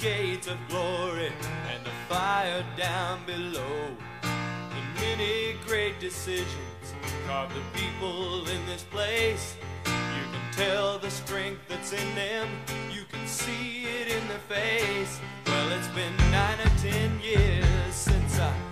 gates of glory and the fire down below. In many great decisions carved the people in this place. You can tell the strength that's in them, you can see it in their face. Well, it's been nine or ten years since I.